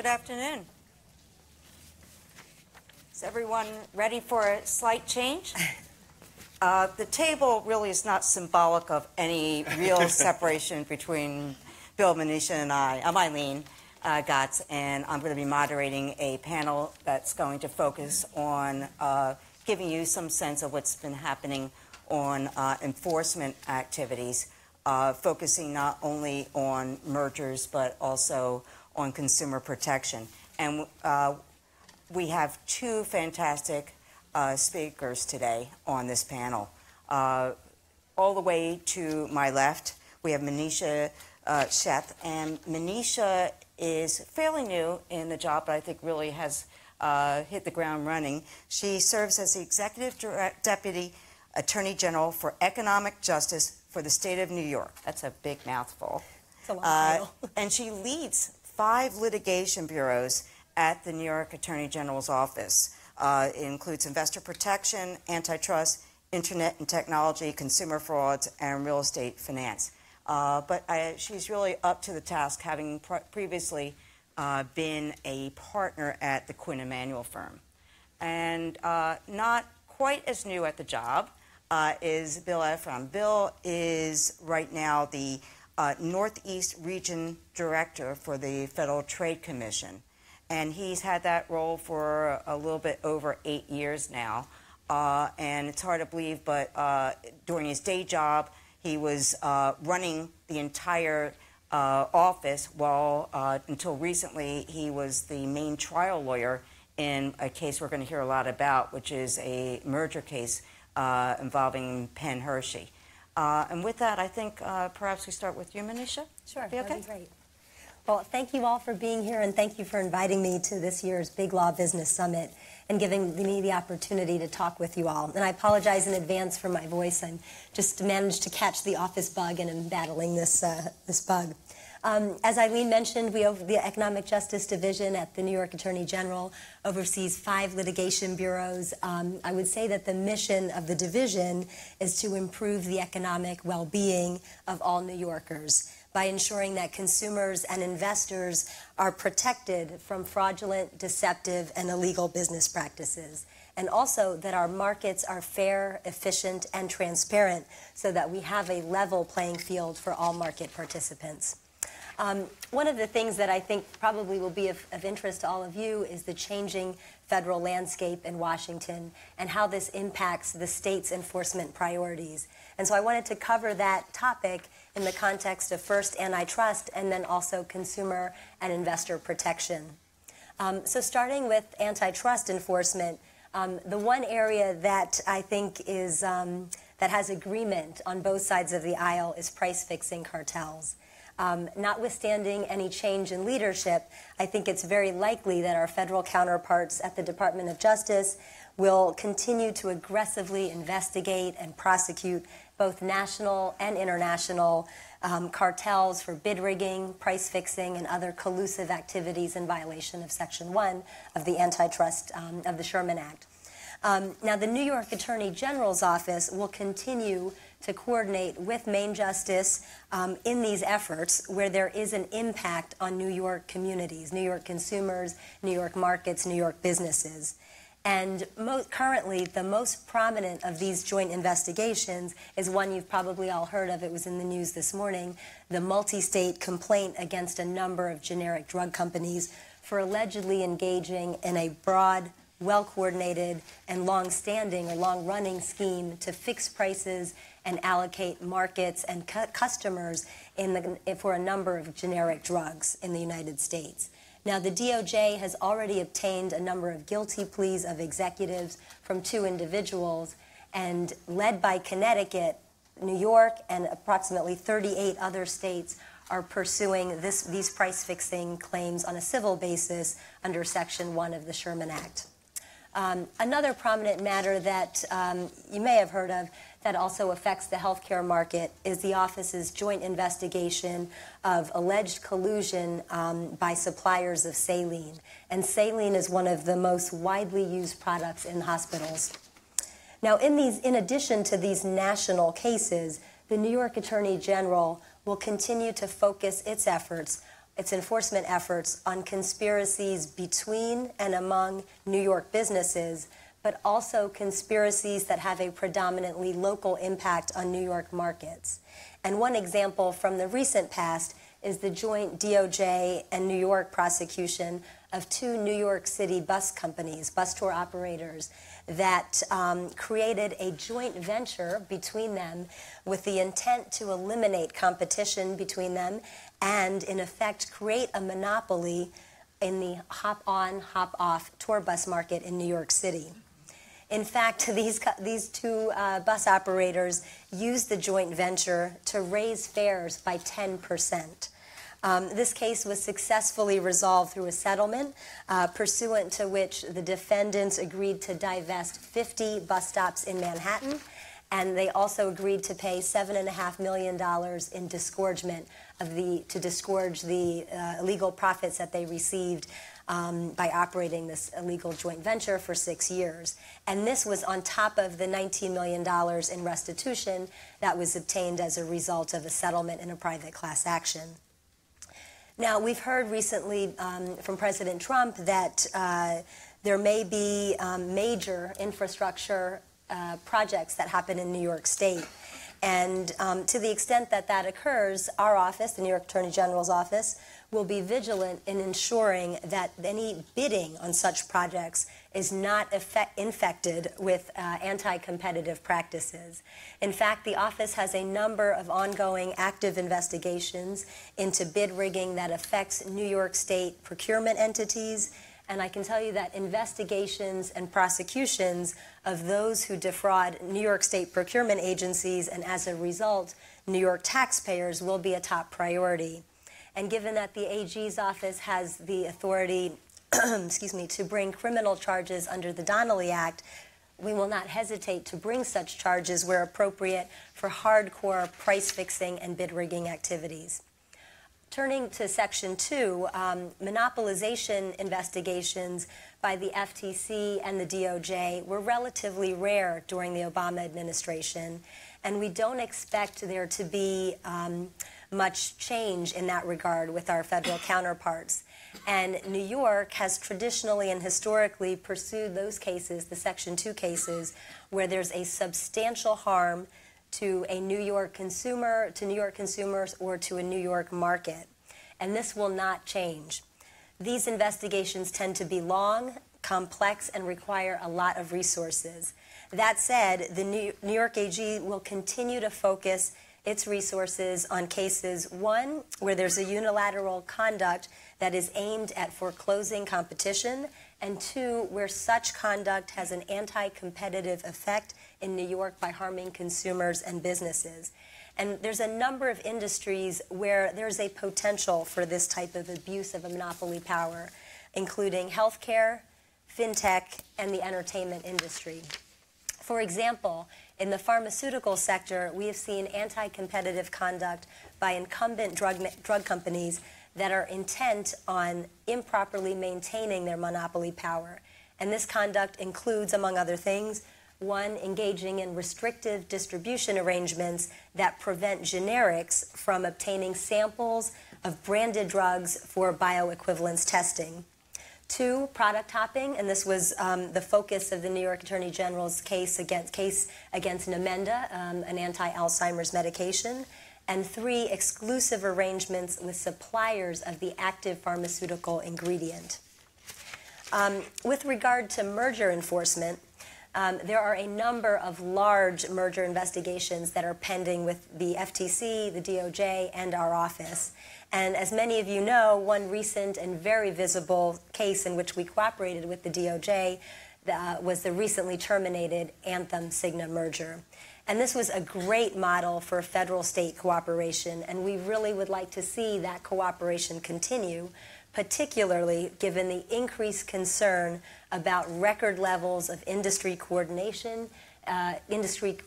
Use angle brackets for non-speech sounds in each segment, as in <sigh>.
Good afternoon. Is everyone ready for a slight change? <laughs> Uh, the table really is not symbolic of any real <laughs> separation between Bill Manisha and I. I'm Ilene uh, Gotts, and I'm going to be moderating a panel that's going to focus on uh, giving you some sense of what's been happening on uh, enforcement activities, uh, focusing not only on mergers but also on consumer protection. And uh, we have two fantastic uh, speakers today on this panel. Uh, all the way to my left, we have Manisha uh, Sheth, and Manisha is fairly new in the job, but I think really has uh, hit the ground running. She serves as the Executive Direct Deputy Attorney General for Economic Justice for the state of New York. That's a big mouthful. It's a long Uh, title. <laughs> and she leads five litigation bureaus at the New York Attorney General's office. Uh, it includes investor protection, antitrust, internet and technology, consumer frauds, and real estate finance. Uh, but I, she's really up to the task, having pr- previously uh, been a partner at the Quinn Emanuel firm. And uh, not quite as new at the job uh, is Bill Efron. Bill is right now the uh, Northeast Region Director for the Federal Trade Commission. And he's had that role for a little bit over eight years now. Uh, and it's hard to believe, but uh, during his day job, he was uh, running the entire uh, office while uh, until recently he was the main trial lawyer in a case we're going to hear a lot about, which is a merger case involving Penn Hershey. Uh, and with that, I think uh, perhaps we start with you, Manisha. Sure, Be that'd okay? be great. Well, thank you all for being here, and thank you for inviting me to this year's Big Law Business Summit and giving me the opportunity to talk with you all. And I apologize in advance for my voice. I'm just managed to catch the office bug and am battling this uh, this bug. Um, as Ilene mentioned, we over the Economic Justice Division at the New York Attorney General oversees five litigation bureaus. Um, I would say that the mission of the division is to improve the economic well-being of all New Yorkers by ensuring that consumers and investors are protected from fraudulent, deceptive, and illegal business practices. And also that our markets are fair, efficient, and transparent so that we have a level playing field for all market participants. Um, one of the things that I think probably will be of, of interest to all of you is the changing federal landscape in Washington and how this impacts the state's enforcement priorities. And so I wanted to cover that topic in the context of first antitrust and then also consumer and investor protection. Um, so starting with antitrust enforcement, um, the one area that I think is um, that has agreement on both sides of the aisle is price fixing cartels. Um, notwithstanding any change in leadership, I think it's very likely that our federal counterparts at the Department of Justice will continue to aggressively investigate and prosecute both national and international um, cartels for bid rigging, price fixing, and other collusive activities in violation of Section 1 of the antitrust um, of the Sherman Act. Um, now, the New York Attorney General's office will continue to coordinate with Main Justice um, in these efforts where there is an impact on New York communities, New York consumers, New York markets, New York businesses. And currently, the most prominent of these joint investigations is one you've probably all heard of. It was in the news this morning the multi state complaint against a number of generic drug companies for allegedly engaging in a broad, well coordinated, and long standing or long running scheme to fix prices and allocate markets and cu- customers in the, for a number of generic drugs in the United States. Now, the DOJ has already obtained a number of guilty pleas of executives from two individuals, and led by Connecticut, New York, and approximately 38 other states are pursuing this, these price fixing claims on a civil basis under Section 1 of the Sherman Act. Um, another prominent matter that um, you may have heard of that also affects the healthcare market is the office's joint investigation of alleged collusion um, by suppliers of saline. And saline is one of the most widely used products in hospitals. Now, in these, in addition to these national cases, the New York Attorney General will continue to focus its efforts its enforcement efforts on conspiracies between and among New York businesses, but also conspiracies that have a predominantly local impact on New York markets. And one example from the recent past is the joint DOJ and New York prosecution of two New York City bus companies, bus tour operators, that um, created a joint venture between them with the intent to eliminate competition between them and, in effect, create a monopoly in the hop on, hop off tour bus market in New York City. In fact, these, these two uh, bus operators used the joint venture to raise fares by 10 percent. Um, this case was successfully resolved through a settlement, uh, pursuant to which the defendants agreed to divest 50 bus stops in Manhattan, and they also agreed to pay $7.5 million in disgorgement of the, to disgorge the uh, illegal profits that they received um, by operating this illegal joint venture for six years. And this was on top of the $19 million in restitution that was obtained as a result of a settlement in a private class action. Now, we've heard recently um, from President Trump that uh, there may be um, major infrastructure uh, projects that happen in New York State. And um, to the extent that that occurs, our office, the New York Attorney General's office, will be vigilant in ensuring that any bidding on such projects is not effect- infected with uh, anti competitive practices. In fact, the office has a number of ongoing active investigations into bid rigging that affects New York State procurement entities. And I can tell you that investigations and prosecutions of those who defraud New York State procurement agencies and as a result, New York taxpayers will be a top priority. And given that the AG's office has the authority, <clears throat> excuse me, to bring criminal charges under the Donnelly Act, we will not hesitate to bring such charges where appropriate for hardcore price fixing and bid rigging activities. Turning to Section 2, um, monopolization investigations by the FTC and the DOJ were relatively rare during the Obama administration, and we don't expect there to be um, much change in that regard with our federal counterparts. And New York has traditionally and historically pursued those cases, the Section 2 cases, where there's a substantial harm to a New York consumer, to New York consumers, or to a New York market. And this will not change. These investigations tend to be long, complex, and require a lot of resources. That said, the New York AG will continue to focus its resources on cases one, where there's a unilateral conduct that is aimed at foreclosing competition, and two, where such conduct has an anti competitive effect in New York by harming consumers and businesses. And there's a number of industries where there's a potential for this type of abuse of a monopoly power, including healthcare, fintech, and the entertainment industry. For example, in the pharmaceutical sector, we have seen anti competitive conduct by incumbent drug, drug companies that are intent on improperly maintaining their monopoly power. And this conduct includes, among other things, one, engaging in restrictive distribution arrangements that prevent generics from obtaining samples of branded drugs for bioequivalence testing. Two, product hopping, and this was um, the focus of the New York Attorney General's case against case against Namenda, um, an anti-Alzheimer's medication. And three, exclusive arrangements with suppliers of the active pharmaceutical ingredient. Um, with regard to merger enforcement, um, there are a number of large merger investigations that are pending with the FTC, the DOJ, and our office. And as many of you know, one recent and very visible case in which we cooperated with the DOJ uh, was the recently terminated Anthem Cigna merger. And this was a great model for federal state cooperation, and we really would like to see that cooperation continue, particularly given the increased concern about record levels of industry coordination, uh, industry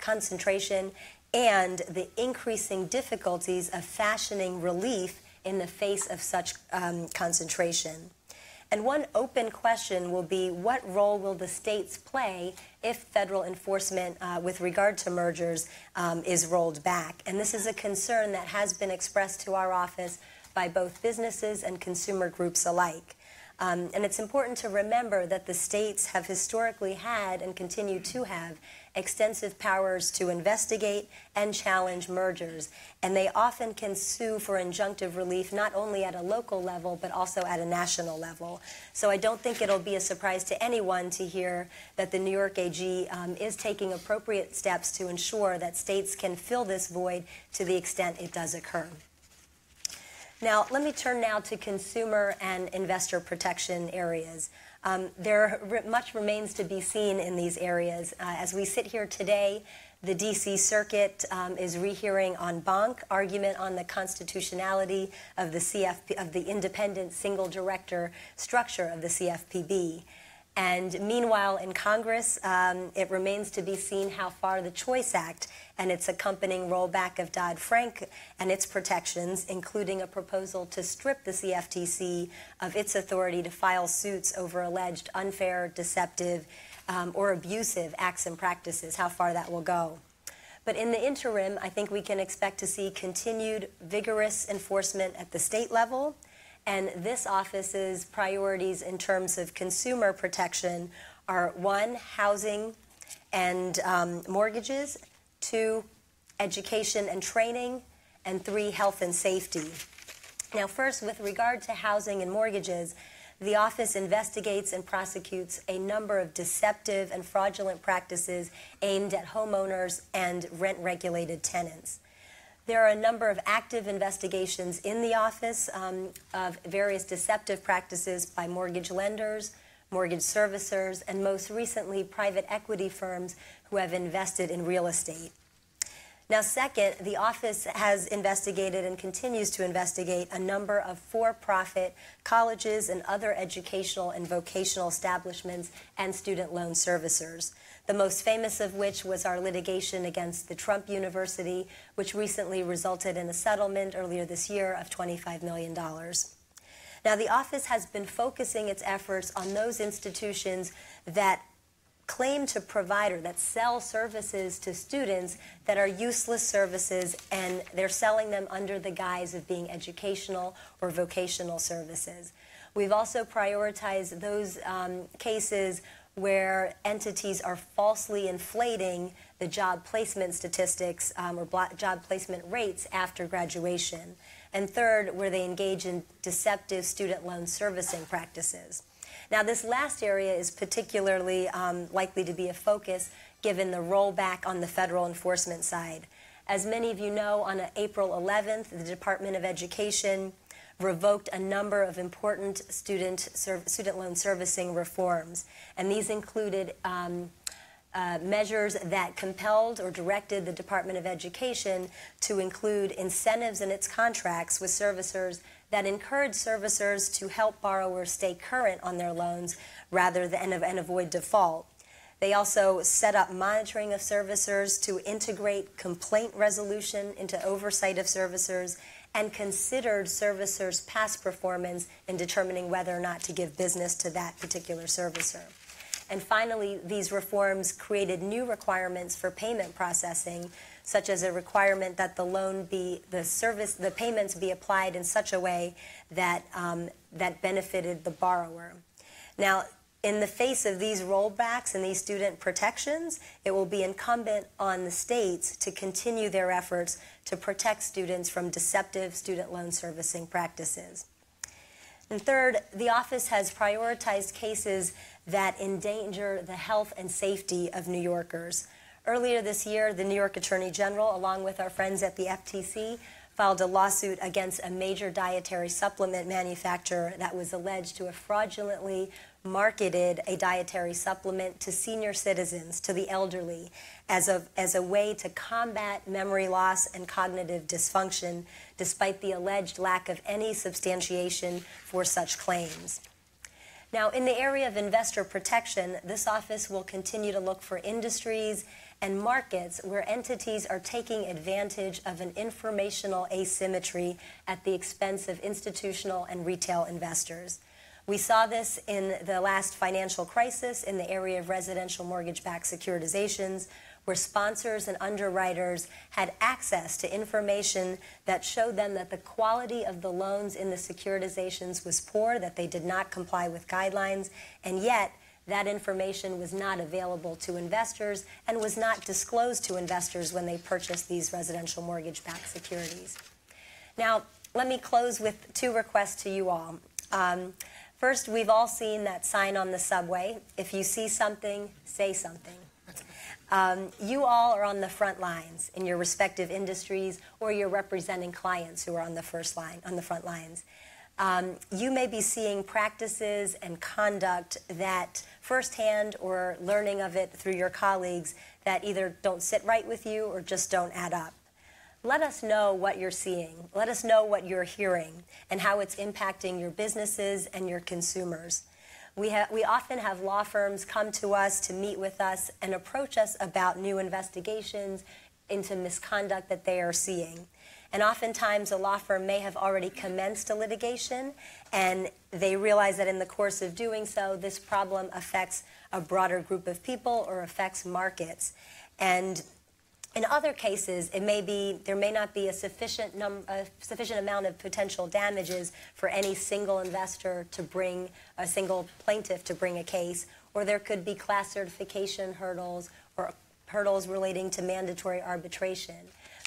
concentration, and the increasing difficulties of fashioning relief in the face of such um, concentration. And one open question will be what role will the states play if federal enforcement uh, with regard to mergers um, is rolled back? And this is a concern that has been expressed to our office by both businesses and consumer groups alike. Um, and it's important to remember that the states have historically had and continue to have extensive powers to investigate and challenge mergers. And they often can sue for injunctive relief not only at a local level, but also at a national level. So I don't think it'll be a surprise to anyone to hear that the New York AG um, is taking appropriate steps to ensure that states can fill this void to the extent it does occur. Now, let me turn now to consumer and investor protection areas. Um, there much remains to be seen in these areas. Uh, as we sit here today, the D.C. Circuit um, is rehearing en banc argument on the constitutionality of the CFP of the independent single director structure of the CFPB. And meanwhile, in Congress, um, it remains to be seen how far the Choice Act and its accompanying rollback of Dodd Frank and its protections, including a proposal to strip the CFTC of its authority to file suits over alleged unfair, deceptive, um, or abusive acts and practices, how far that will go. But in the interim, I think we can expect to see continued vigorous enforcement at the state level and this office's priorities in terms of consumer protection are one, housing and um, mortgages, two, education and training, and three, health and safety. Now, first, with regard to housing and mortgages, the office investigates and prosecutes a number of deceptive and fraudulent practices aimed at homeowners and rent regulated tenants. There are a number of active investigations in the office um, of various deceptive practices by mortgage lenders, mortgage servicers, and most recently, private equity firms who have invested in real estate. Now, second, the office has investigated and continues to investigate a number of for profit colleges and other educational and vocational establishments and student loan servicers the most famous of which was our litigation against the Trump University, which recently resulted in a settlement earlier this year of $25 million. Now, the office has been focusing its efforts on those institutions that claim to provide or that sell services to students that are useless services and they're selling them under the guise of being educational or vocational services. We've also prioritized those um, cases where entities are falsely inflating the job placement statistics um, or job placement rates after graduation. And third, where they engage in deceptive student loan servicing practices. Now, this last area is particularly um, likely to be a focus given the rollback on the federal enforcement side. As many of you know, on April 11th, the Department of Education revoked a number of important student, student loan servicing reforms. And these included um, uh, measures that compelled or directed the Department of Education to include incentives in its contracts with servicers that encourage servicers to help borrowers stay current on their loans rather than and avoid default. They also set up monitoring of servicers to integrate complaint resolution into oversight of servicers and considered servicers' past performance in determining whether or not to give business to that particular servicer. And finally, these reforms created new requirements for payment processing, such as a requirement that the loan be the service, the payments be applied in such a way that um, that benefited the borrower. Now, in the face of these rollbacks and these student protections, it will be incumbent on the states to continue their efforts to protect students from deceptive student loan servicing practices. And third, the office has prioritized cases that endanger the health and safety of New Yorkers. Earlier this year, the New York Attorney General, along with our friends at the FTC, filed a lawsuit against a major dietary supplement manufacturer that was alleged to have fraudulently marketed a dietary supplement to senior citizens, to the elderly, as a, as a way to combat memory loss and cognitive dysfunction, despite the alleged lack of any substantiation for such claims. Now, in the area of investor protection, this office will continue to look for industries and markets where entities are taking advantage of an informational asymmetry at the expense of institutional and retail investors. We saw this in the last financial crisis in the area of residential mortgage backed securitizations, where sponsors and underwriters had access to information that showed them that the quality of the loans in the securitizations was poor, that they did not comply with guidelines, and yet that information was not available to investors and was not disclosed to investors when they purchased these residential mortgage backed securities. Now, let me close with two requests to you all. Um, first, we've all seen that sign on the subway if you see something, say something. Um, you all are on the front lines in your respective industries, or you're representing clients who are on the first line, on the front lines. Um, you may be seeing practices and conduct that firsthand or learning of it through your colleagues that either don't sit right with you or just don't add up. Let us know what you're seeing. Let us know what you're hearing and how it's impacting your businesses and your consumers. We, ha- we often have law firms come to us to meet with us and approach us about new investigations into misconduct that they are seeing. And oftentimes, a law firm may have already commenced a litigation, and they realize that in the course of doing so, this problem affects a broader group of people or affects markets. And in other cases, it may be there may not be a sufficient num- a sufficient amount of potential damages for any single investor to bring a single plaintiff to bring a case, or there could be class certification hurdles or hurdles relating to mandatory arbitration.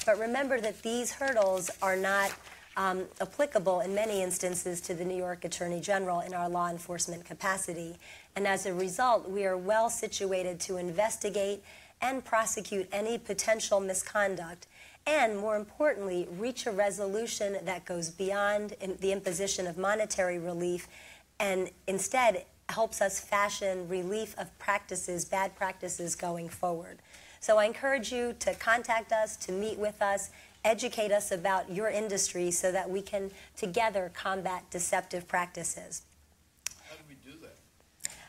But remember that these hurdles are not um, applicable in many instances to the New York Attorney General in our law enforcement capacity. And as a result, we are well situated to investigate and prosecute any potential misconduct, and more importantly, reach a resolution that goes beyond the imposition of monetary relief and instead helps us fashion relief of practices, bad practices going forward. So I encourage you to contact us, to meet with us, educate us about your industry so that we can together combat deceptive practices.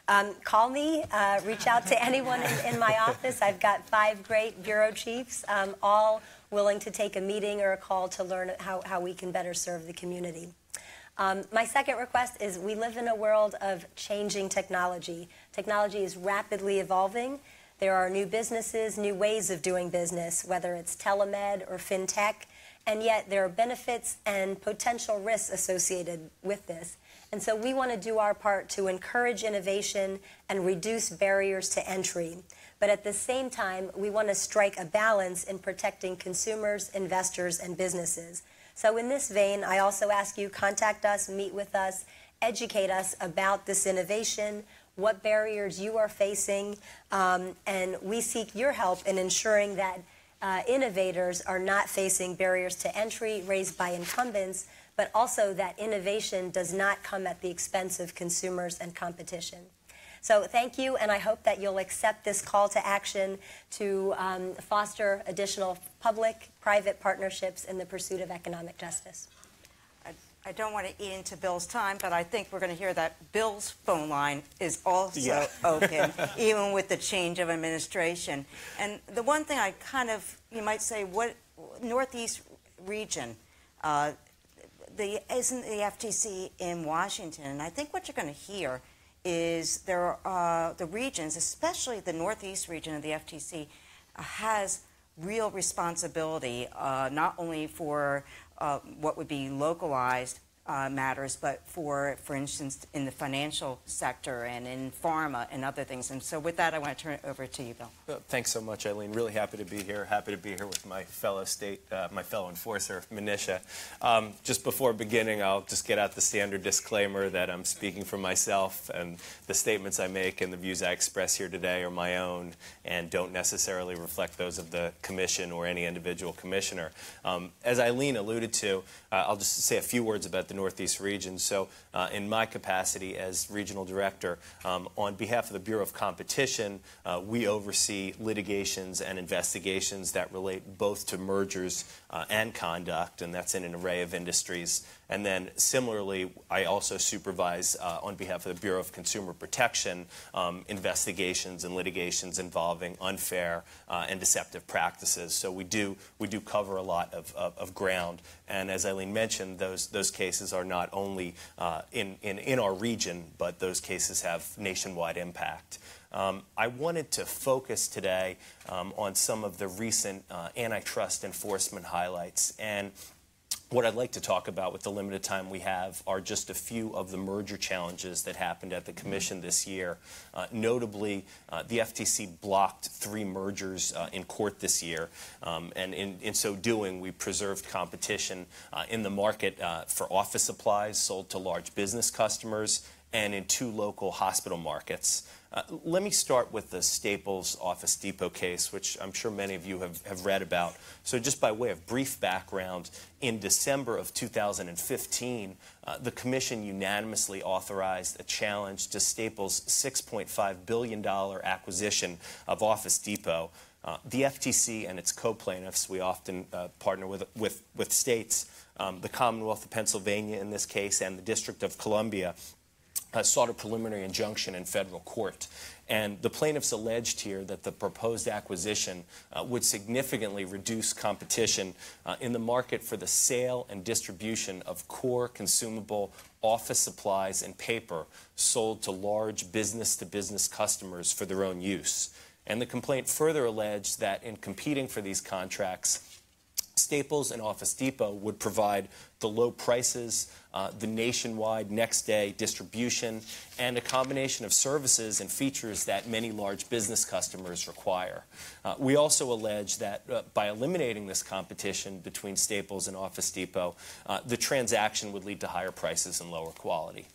Um, call me, uh, reach out to <laughs> anyone in, in, my office. I've got five great bureau chiefs, um, all willing to take a meeting or a call to learn how, how we can better serve the community. Um, my second request is we live in a world of changing technology. Technology is rapidly evolving. There are new businesses, new ways of doing business, whether it's telemed or fintech, and yet there are benefits and potential risks associated with this. And so we want to do our part to encourage innovation and reduce barriers to entry. But at the same time, we want to strike a balance in protecting consumers, investors, and businesses. So in this vein, I also ask you contact us, meet with us, educate us about this innovation, what barriers you are facing, um, and we seek your help in ensuring that uh, innovators are not facing barriers to entry raised by incumbents, but also that innovation does not come at the expense of consumers and competition. So thank you, and I hope that you'll accept this call to action to um, foster additional public-private partnerships in the pursuit of economic justice. I don't want to eat into Bill's time, but I think we're going to hear that Bill's phone line is also yeah. <laughs> open, even with the change of administration. And the one thing I kind of, you might say, what Northeast region, uh, the isn't the FTC in Washington, and I think what you're going to hear is there are uh, the regions, especially the Northeast region of the FTC, uh, has real responsibility uh, not only for uh, what would be localized uh, matters, but for, for instance, in the financial sector and in pharma and other things. And so with that, I want to turn it over to you, Bill. Well, thanks so much, Ilene. Really happy to be here. Happy to be here with my fellow state, uh, my fellow enforcer, Manisha. Um, just before beginning, I'll just get out the standard disclaimer that I'm speaking for myself and the statements I make and the views I express here today are my own and don't necessarily reflect those of the commission or any individual commissioner. Um, as Ilene alluded to, uh, I'll just say a few words about the Northeast region. So, uh, in my capacity as regional director, um, on behalf of the Bureau of Competition, uh, we oversee litigations and investigations that relate both to mergers uh, and conduct, and that's in an array of industries. And then similarly, I also supervise uh, on behalf of the Bureau of Consumer Protection um, investigations and litigations involving unfair uh, and deceptive practices. So we do we do cover a lot of, of, of ground. And as Ilene mentioned, those those cases are not only uh, in, in, in our region, but those cases have nationwide impact. Um, I wanted to focus today um, on some of the recent uh, antitrust enforcement highlights. And what I'd like to talk about with the limited time we have are just a few of the merger challenges that happened at the Commission this year. Uh, notably, uh, the FTC blocked three mergers uh, in court this year, um, and in, in, so doing, we preserved competition uh, in the market uh, for office supplies sold to large business customers and in two local hospital markets. Uh, let me start with the Staples Office Depot case, which I'm sure many of you have, have read about. So, just by way of brief background, in December of 2015, uh, the Commission unanimously authorized a challenge to Staples' $6.5 billion acquisition of Office Depot. Uh, the FTC and its co-plaintiffs, we often uh, partner with, with, with states, um, the Commonwealth of Pennsylvania in this case, and the District of Columbia, uh, sought a preliminary injunction in federal court. And the plaintiffs alleged here that the proposed acquisition uh, would significantly reduce competition uh, in the market for the sale and distribution of core consumable office supplies and paper sold to large business to business customers for their own use. And the complaint further alleged that in competing for these contracts, Staples and Office Depot would provide the low prices, uh, the nationwide next day distribution, and a combination of services and features that many large business customers require. Uh, we also allege that uh, by eliminating this competition between Staples and Office Depot, uh, the transaction would lead to higher prices and lower quality.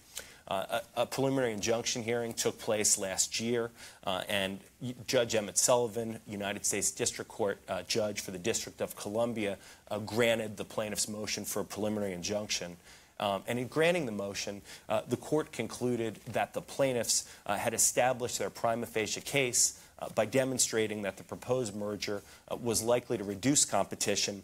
Uh, a, a, preliminary injunction hearing took place last year, uh, and Judge Emmett Sullivan, United States District Court uh, judge for the District of Columbia, uh, granted the plaintiff's motion for a preliminary injunction. Um, and in granting the motion, uh, the court concluded that the plaintiffs uh, had established their prima facie case by demonstrating that the proposed merger was likely to reduce competition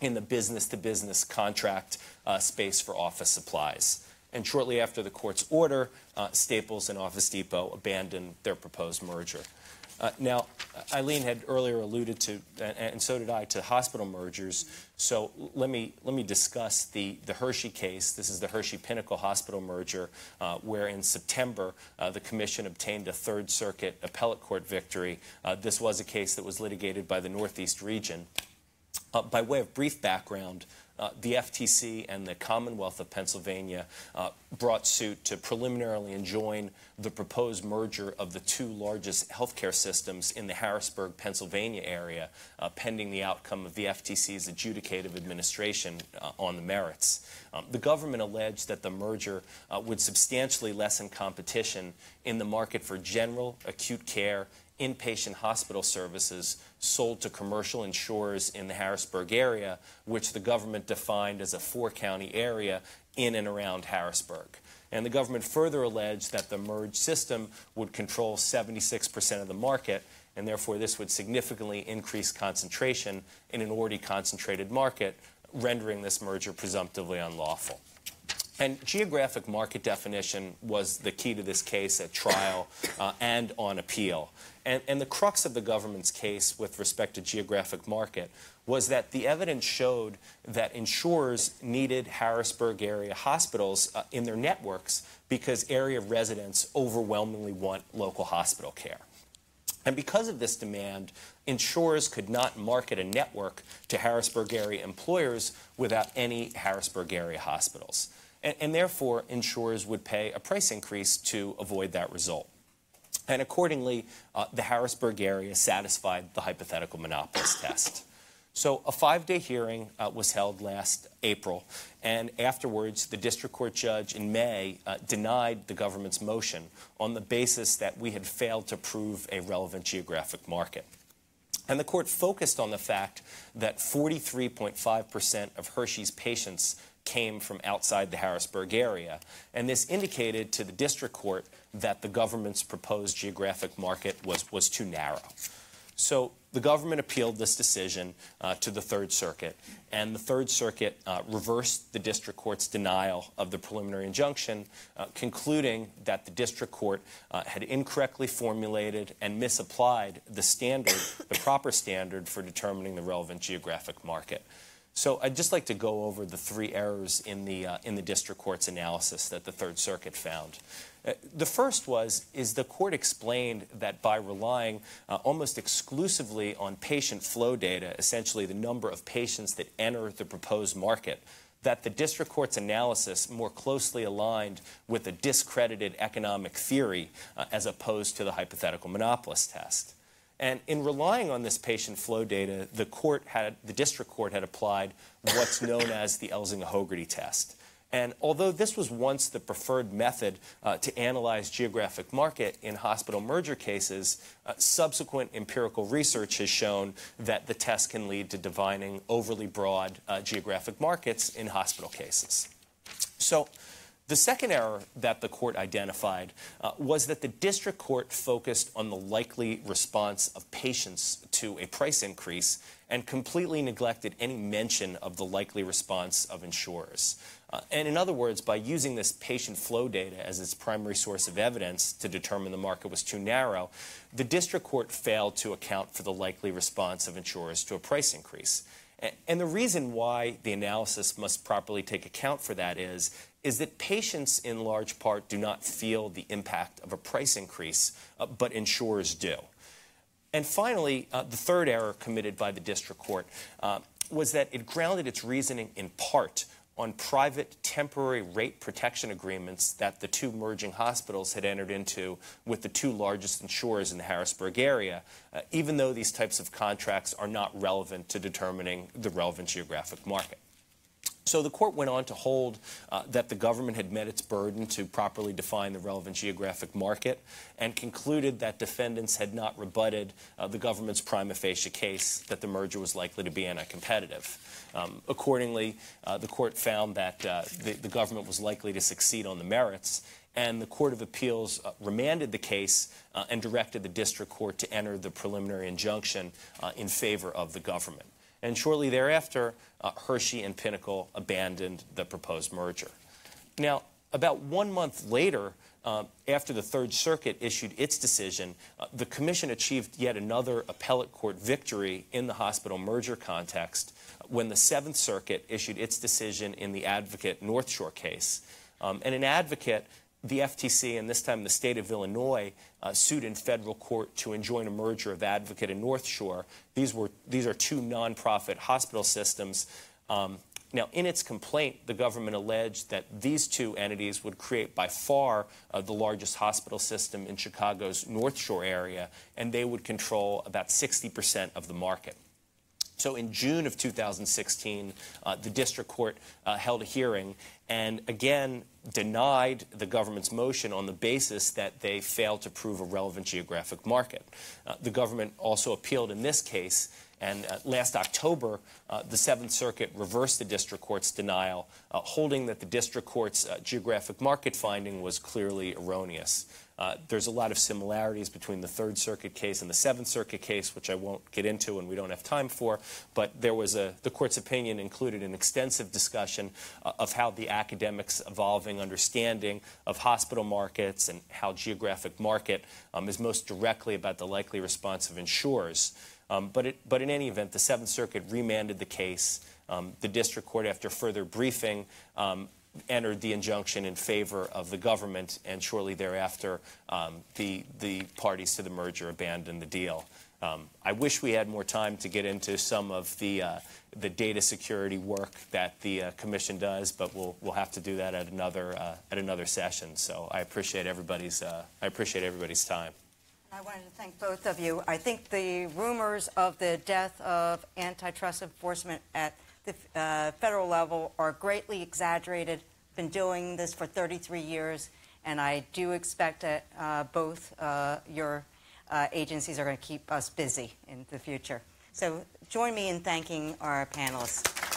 in the business to business contract space for office supplies. And shortly after the court's order, uh, Staples and Office Depot abandoned their proposed merger. Uh, now, Ilene had earlier alluded to, and, and, so did I, to hospital mergers. So let me let me discuss the the Hershey case. This is the Hershey Pinnacle Hospital merger, uh, where in September uh, the commission obtained a Third Circuit appellate court victory. Uh, this was a case that was litigated by the Northeast region. Uh, by way of brief background, uh, the FTC and the Commonwealth of Pennsylvania uh, brought suit to preliminarily enjoin the proposed merger of the two largest healthcare systems in the Harrisburg, Pennsylvania area, uh, pending the outcome of the FTC's adjudicative administration uh, on the merits. Um, the government alleged that the merger uh, would substantially lessen competition in the market for general acute care inpatient hospital services sold to commercial insurers in the Harrisburg area, which the government defined as a four county area in and around Harrisburg. And the government further alleged that the merged system would control 76% of the market, and therefore this would significantly increase concentration in an already concentrated market, rendering this merger presumptively unlawful. And geographic market definition was the key to this case at trial uh, and on appeal. And, and, the crux of the government's case with respect to geographic market was that the evidence showed that insurers needed Harrisburg area hospitals uh, in their networks because area residents overwhelmingly want local hospital care. And because of this demand, insurers could not market a network to Harrisburg area employers without any Harrisburg area hospitals. And, and therefore, insurers would pay a price increase to avoid that result. And accordingly, uh, the Harrisburg area satisfied the hypothetical monopolist test. So a five-day hearing uh, was held last April, and afterwards, the district court judge in May uh, denied the government's motion on the basis that we had failed to prove a relevant geographic market. And the court focused on the fact that 43.5% of Hershey's patients came from outside the Harrisburg area. And this indicated to the district court that the government's proposed geographic market was, was too narrow. So the government appealed this decision uh, to the Third Circuit, and the Third Circuit uh, reversed the district court's denial of the preliminary injunction, uh, concluding that the district court uh, had incorrectly formulated and misapplied the standard, the proper standard for determining the relevant geographic market. So I'd just like to go over the three errors in the, uh, in the district court's analysis that the Third Circuit found. Uh, the first was is the court explained that by relying uh, almost exclusively on patient flow data, essentially the number of patients that enter the proposed market, that the district court's analysis more closely aligned with a discredited economic theory uh, as opposed to the hypothetical monopolist test. And in relying on this patient flow data, the court had, the district court had applied what's known as the Elzinga-Hogarty test. And although this was once the preferred method uh, to analyze geographic market in hospital merger cases, uh, subsequent empirical research has shown that the test can lead to defining overly broad uh, geographic markets in hospital cases. So the second error that the court identified uh, was that the district court focused on the likely response of patients to a price increase and completely neglected any mention of the likely response of insurers. Uh, and in other words, by using this patient flow data as its primary source of evidence to determine the market was too narrow, the district court failed to account for the likely response of insurers to a price increase. And, and the reason why the analysis must properly take account for that is, is that patients in large part do not feel the impact of a price increase, uh, but insurers do. And finally, uh, the third error committed by the district court uh, was that it grounded its reasoning in part on private temporary rate protection agreements that the two merging hospitals had entered into with the two largest insurers in the Harrisburg area, uh, even though these types of contracts are not relevant to determining the relevant geographic market. So the court went on to hold uh, that the government had met its burden to properly define the relevant geographic market and concluded that defendants had not rebutted uh, the government's prima facie case that the merger was likely to be anti-competitive. Um, accordingly, uh, the court found that uh, the, the, government was likely to succeed on the merits and the Court of Appeals uh, remanded the case uh, and directed the district court to enter the preliminary injunction in favor of the government. And shortly thereafter, uh, Hershey and Pinnacle abandoned the proposed merger. Now, about one month later, uh, after the Third Circuit issued its decision, uh, the Commission achieved yet another appellate court victory in the hospital merger context when the Seventh Circuit issued its decision in the Advocate North Shore case. Um, and in Advocate, the FTC and this time the state of Illinois uh, sued in federal court to enjoin a merger of Advocate and North Shore. These, were, these are two nonprofit hospital systems. Um, now, in its complaint, the government alleged that these two entities would create by far uh, the largest hospital system in Chicago's North Shore area, and they would control about 60% of the market. So in June of 2016, uh, the district court uh, held a hearing and again denied the government's motion on the basis that they failed to prove a relevant geographic market. Uh, the government also appealed in this case, and uh, last October, uh, the Seventh Circuit reversed the district court's denial, uh, holding that the district court's geographic market finding was clearly erroneous. Uh, there's a lot of similarities between the Third Circuit case and the Seventh Circuit case, which I won't get into and we don't have time for. But there was a, the court's opinion included an extensive discussion uh, of how the academics' evolving understanding of hospital markets and how geographic market um, is most directly about the likely response of insurers. Um, but, it, but in any event, the Seventh Circuit remanded the case. Um, the district court, after further briefing, um, entered the injunction in favor of the government, and shortly thereafter, um, the, the parties to the merger abandoned the deal. Um, I wish we had more time to get into some of the, uh, the data security work that the uh, commission does, but we'll, we'll have to do that at another, uh, at another session. So I appreciate everybody's, uh, I appreciate everybody's time. I wanted to thank both of you. I think the rumors of the death of antitrust enforcement at the uh, federal level are greatly exaggerated. Been doing this for 33 years, and I do expect that uh, both uh, your uh, agencies are going to keep us busy in the future. So join me in thanking our panelists.